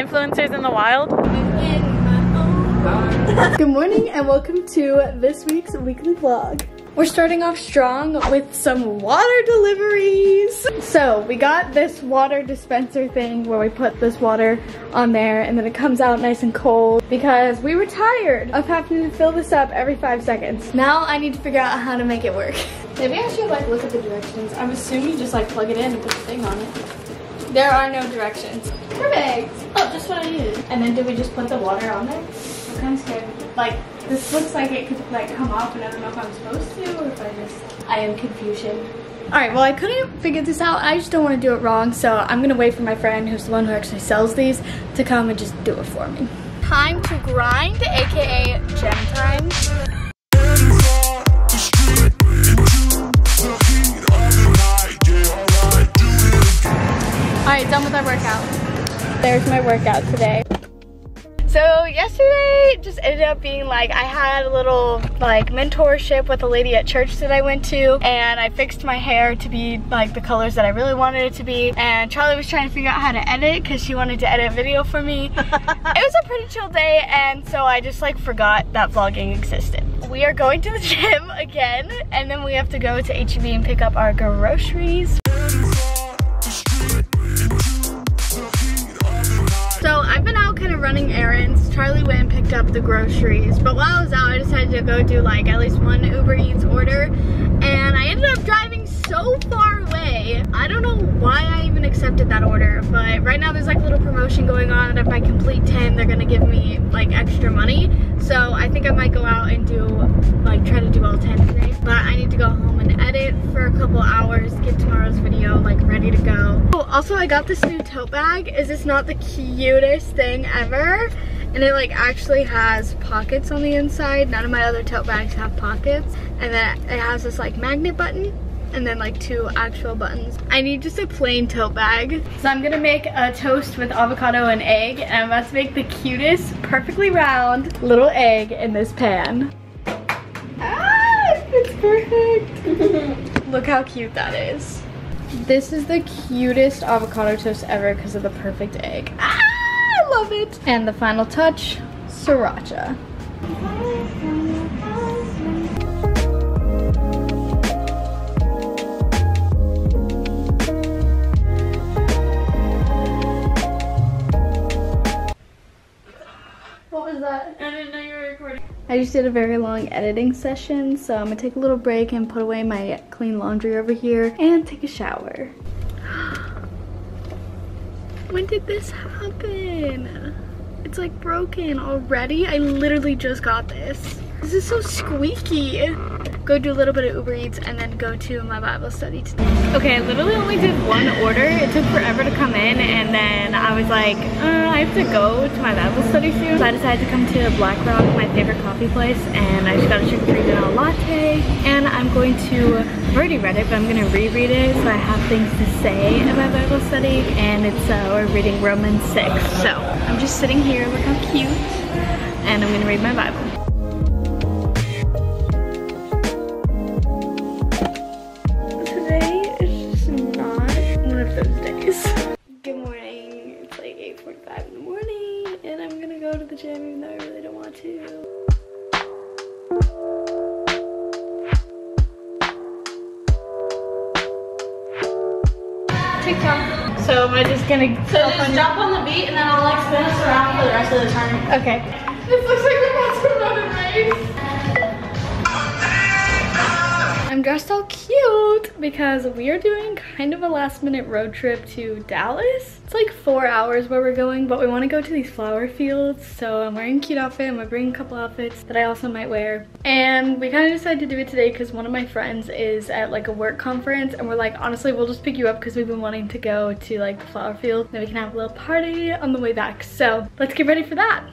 influencers in the wild. Good morning and welcome to this week's weekly vlog. We're starting off strong with some water deliveries. So we got this water dispenser thing where we put this water on there and then it comes out nice and cold because we were tired of having to fill this up every five seconds. Now I need to figure out how to make it work. Maybe I should like look at the directions. I'm assuming you just like plug it in and put the thing on it. There are no directions. Perfect. Just what I needed. And then do we just put the water on there? I'm kind of scared. Like, this looks like it could like come off and I don't know if I'm supposed to or if I just, I am confusion. All right, well, I couldn't figure this out. I just don't want to do it wrong, so I'm gonna wait for my friend, who's the one who actually sells these, to come and just do it for me. Time to grind, AKA gem time. All right, done with our workout. There's my workout today. So yesterday just ended up being like, I had a little like mentorship with a lady at church that I went to and I fixed my hair to be like the colors that I really wanted it to be. And Charlie was trying to figure out how to edit because she wanted to edit a video for me. it was a pretty chill day and so I just like forgot that vlogging existed. We are going to the gym again and then we have to go to HEB and pick up our groceries. Kind of running errands. Charlie went and picked up the groceries. But while I was out, I decided to go do like at least one Uber Eats order. And I ended up driving so far away. I don't know why I even accepted that order. But right now there's like a little promotion going on And if I complete 10, they're gonna give me like extra money. So I think I might go out and do, like try to do all 10 today. But I need to go home and edit for a couple hours, get tomorrow's video like ready to go. Oh, also I got this new tote bag. Is this not the cutest thing ever? And it like actually has pockets on the inside. None of my other tote bags have pockets. And then it has this like magnet button and then like two actual buttons. I need just a plain tote bag. So I'm gonna make a toast with avocado and egg and I'm about to make the cutest, perfectly round little egg in this pan. Ah, it's perfect. Look how cute that is. This is the cutest avocado toast ever because of the perfect egg. Ah, love it. And the final touch, sriracha. What was that? I didn't know you were recording. I just did a very long editing session, so I'm gonna take a little break and put away my clean laundry over here and take a shower. When did this happen? It's like broken already. I literally just got this. This is so squeaky. Go do a little bit of Uber Eats and then go to my Bible study today. Okay, I literally only did one order. It took forever to come in and then I was like, uh, I have to go to my Bible study soon. So I decided to come to Black Rock, my favorite coffee place, and I just got a sugar free latte. And I'm going to, I've already read it, but I'm gonna reread it so I have things to say at my Bible study. And it's, uh, we're reading Romans 6. So I'm just sitting here, look how cute. And I'm gonna read my Bible. TikTok. So am I just gonna So just jump on the beat and then I'll like spin us around for the rest of the time. Okay. This looks like about to run race. I'm dressed all cute because we are doing kind of a last minute road trip to Dallas. It's like four hours where we're going, but we want to go to these flower fields. So I'm wearing a cute outfit. I'm gonna bring a couple outfits that I also might wear. And we kind of decided to do it today because one of my friends is at like a work conference and we're like, honestly, we'll just pick you up because we've been wanting to go to like the flower field. Then we can have a little party on the way back. So let's get ready for that.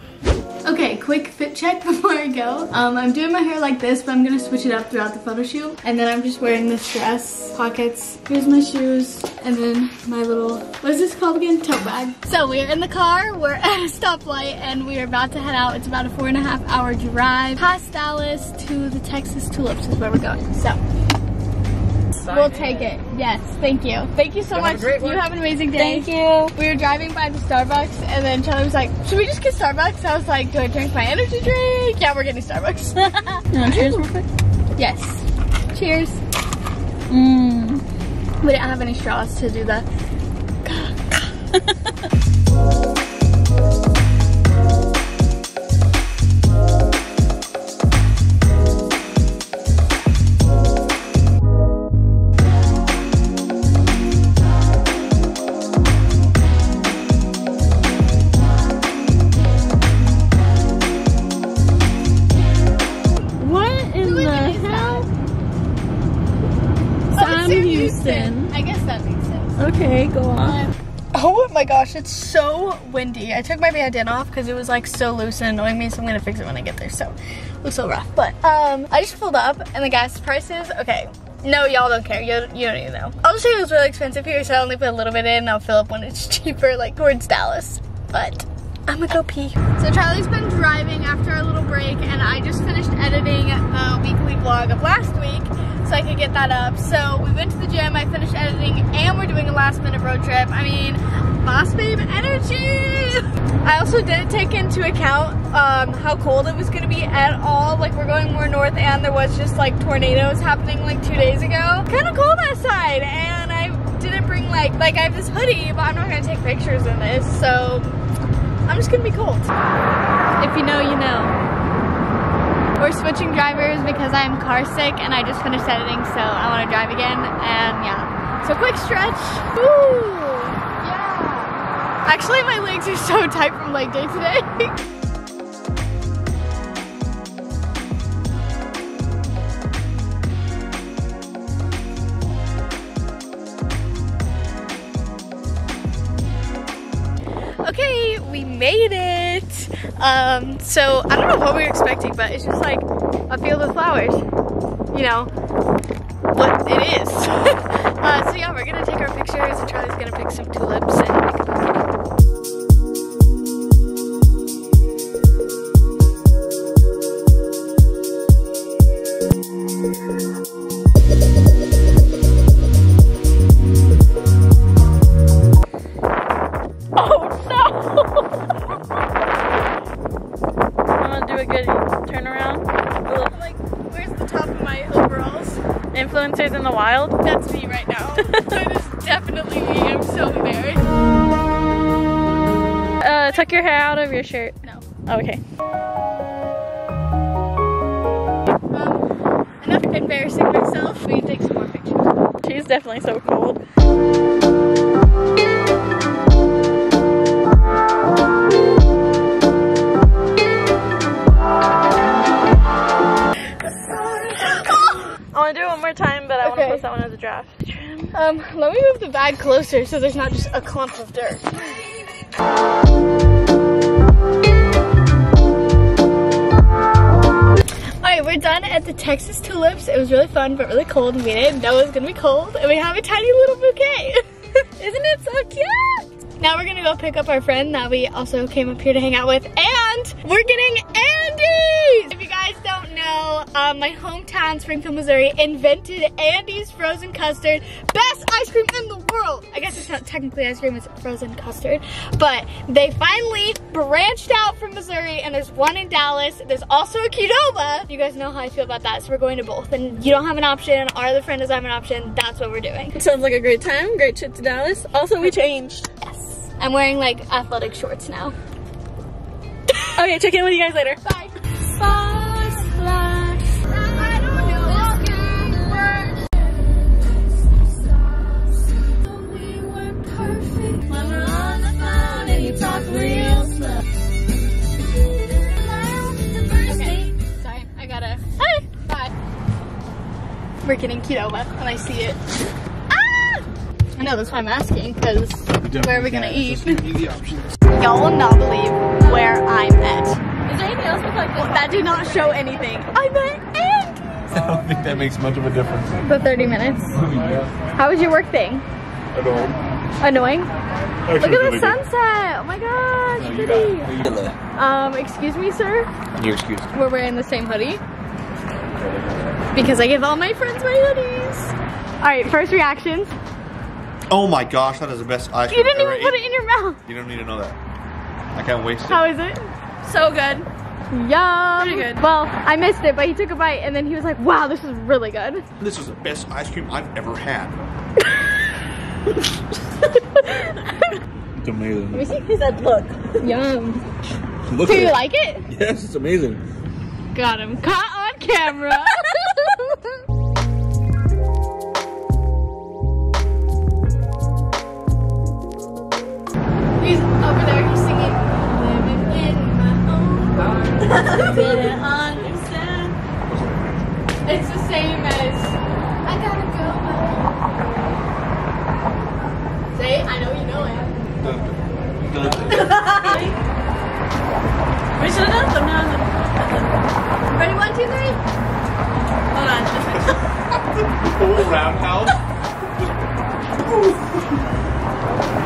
Okay, quick fit check before I go. Um, I'm doing my hair like this, but I'm gonna switch it up throughout the photo shoot. And then I'm just wearing this dress, pockets. Here's my shoes, and then my little, what is this called again? Tote bag. So we're in the car, we're at a stoplight, and we are about to head out. It's about a four and a half hour drive past Dallas to the Texas Tulips is where we're going, so. We'll take it. Yes, thank you. Thank you so Have a much. great you one. have an amazing day. Thank you. We were driving by the Starbucks and then Charlie was like, should we just get Starbucks? I was like, do I drink my energy drink? Yeah, we're getting Starbucks. You want cheers real quick? yes. Cheers. Mmm. We didn't have any straws to do that. Okay, go on. Oh my gosh, it's so windy. I took my bandana off because it was like so loose and annoying me, so I'm gonna fix it when I get there. So it looks so rough. But um, I just pulled up and the gas prices, okay. No, y'all don't care. You, you don't even know. I'll just say it was really expensive here, so I only put a little bit in and I'll fill up when it's cheaper, like towards Dallas. But I'm gonna go pee. So Charlie's been driving after our little break and I just finished editing the weekly vlog of last week so I could get that up. So we went to the gym, I finished editing, and we're doing a last minute road trip. I mean, boss babe energy! I also didn't take into account um, how cold it was gonna be at all. Like we're going more north and there was just like tornadoes happening like two days ago. Kind of cold outside and I didn't bring like, like I have this hoodie, but I'm not gonna take pictures in this. So I'm just gonna be cold. If you know, you know. We're switching drivers because I'm car sick and I just finished editing, so I want to drive again. And yeah, so quick stretch. Woo! Yeah. Actually, my legs are so tight from leg day today. okay, we made it. Um, so I don't know what we were expecting, but it's just like a field of flowers. You know, what it is. uh, so yeah, we're gonna take our pictures and Charlie's gonna pick some tulips do a good turnaround. Like, where's the top of my overalls? Influencers in the wild. That's me right now. that is definitely me. I'm so embarrassed. Uh, tuck your hair out of your shirt. No. Okay. Um, enough embarrassing myself. We can take some more pictures. She's definitely so cold. The bag closer so there's not just a clump of dirt. Alright, we're done at the Texas Tulips. It was really fun, but really cold, and we didn't know it was gonna be cold. And we have a tiny little bouquet. Isn't it so cute? Now we're gonna go pick up our friend that we also came up here to hang out with, and we're getting Andy's! If you guys don't know, um, my hometown, Springfield, Missouri, invented Andy's frozen custard. Best ice cream in the world! I guess it's not technically ice cream, it's frozen custard. But they finally branched out from Missouri, and there's one in Dallas. There's also a Qdoba. You guys know how I feel about that, so we're going to both. And you don't have an option, our other friend doesn't have an option. That's what we're doing. Sounds like a great time. Great trip to Dallas. Also, we changed. Yes. I'm wearing like athletic shorts now. Okay, check in with you guys later. Bye. I Sorry, I gotta. Hey! Bye. We're getting Qdoba and I see it. Ah! I know, that's why I'm asking, because where are we gonna eat? Y'all will not believe where I'm at. Is there anything else with like this? That did not show anything. I'm at Andy's! I don't think that makes much of a difference. For 30 minutes. How was your work thing? Annoying? Look at the sunset! Oh my gosh, pretty! Um, excuse me, sir? Your excuse. We're wearing the same hoodie. Because I give all my friends my hoodies. All right, first reactions. Oh my gosh, that is the best ice cream You didn't I've even ever put it in your mouth. You don't need to know that. I can't waste it. How is it? So good. Yum. Pretty good. Well, I missed it, but he took a bite and then he was like, wow, this is really good. This is the best ice cream I've ever had. it's amazing. Let me see. He said, look. Yum. Look Do at you it. like it? Yes, it's amazing. Got him caught on camera. world. Didn't understand. It's the same as, I gotta go. Say, I know you know it. We should have done some now. Ready, one, two, three? Hold on. Whole roundhouse.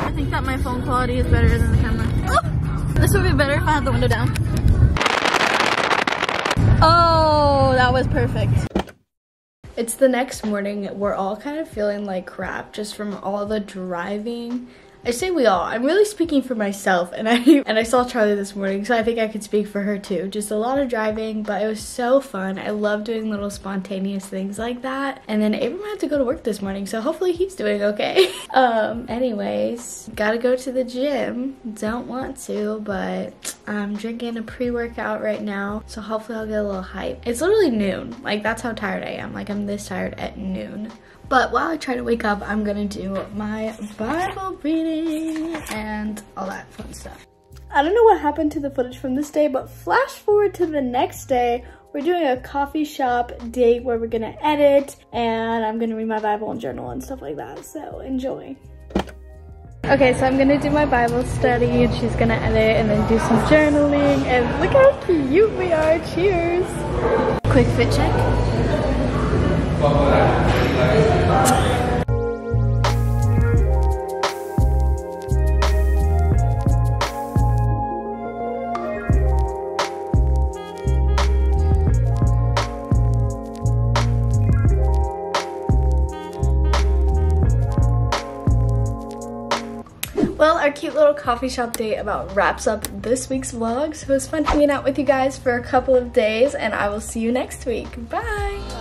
I think that my phone quality is better than the camera. Oh, this would be better if I had the window down. Oh, that was perfect. It's the next morning. We're all kind of feeling like crap just from all the driving. I say we all. I'm really speaking for myself, and I and I saw Charlie this morning, so I think I could speak for her too. Just a lot of driving, but it was so fun. I love doing little spontaneous things like that. And then Abram had to go to work this morning, so hopefully he's doing okay. um. Anyways, gotta go to the gym. Don't want to, but I'm drinking a pre-workout right now, so hopefully I'll get a little hype. It's literally noon. Like that's how tired I am. Like I'm this tired at noon. But while I try to wake up, I'm gonna do my Bible reading and all that fun stuff. I don't know what happened to the footage from this day, but flash forward to the next day. We're doing a coffee shop date where we're gonna edit and I'm gonna read my Bible and journal and stuff like that. So enjoy. Okay, so I'm gonna do my Bible study and she's gonna edit and then do some journaling and look how cute we are. Cheers. Quick fit check. Our cute little coffee shop date about wraps up this week's vlog. So it was fun hanging out with you guys for a couple of days and I will see you next week. Bye!